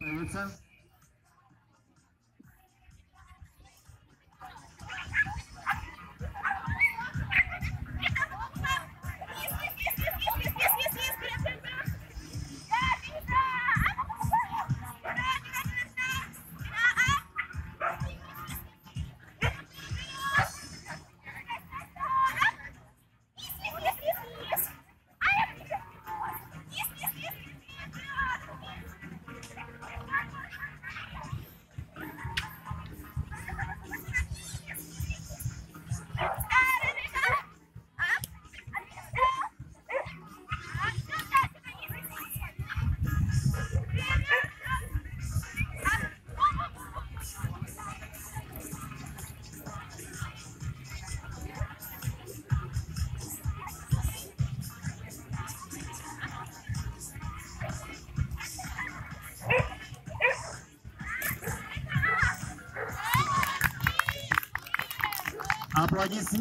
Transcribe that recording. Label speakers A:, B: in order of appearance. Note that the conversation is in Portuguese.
A: Lưỡi. Aplaudissemento.